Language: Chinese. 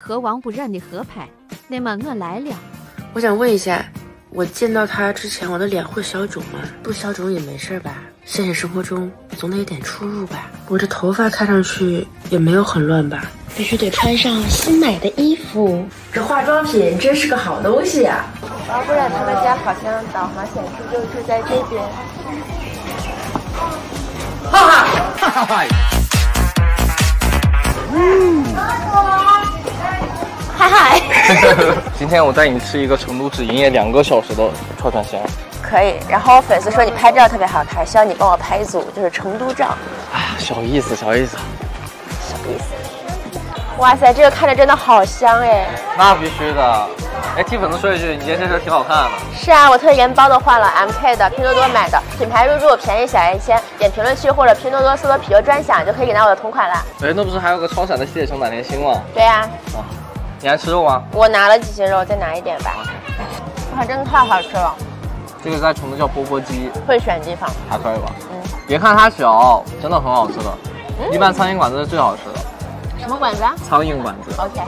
和王不让你合拍，那么我来了。我想问一下，我见到他之前，我的脸会消肿吗？不消肿也没事吧？现实生活中总得有点出入吧？我这头发看上去也没有很乱吧？必须得穿上新买的衣服。这化妆品真是个好东西呀！王不染他们家好像导航显示就住在这边。哈哈哈哈哈！嗯。今天我带你吃一个成都只营业两个小时的串串香。可以。然后粉丝说你拍照特别好看，希望你帮我拍一组，就是成都照。哎呀，小意思，小意思。小意思。哇塞，这个看着真的好香哎！那必须的。哎，替粉丝说一句，你今天这身挺好看的。是啊，我特意连包都换了，MK 的，拼多多买的，品牌入驻便宜小一千，点评论区或者拼多多搜索“皮尤专享”就可以领到我的同款了。哎，那不是还有个超闪的吸血熊满天星吗？对呀。啊，你还吃肉吗？我拿了几斤肉，再拿一点吧。哇，真的太好吃了。这个在成都叫钵钵鸡，会选地方还可以吧？嗯，别看它小，真的很好吃的。一般苍蝇馆子是最好吃的。什么馆子？苍蝇馆子。OK。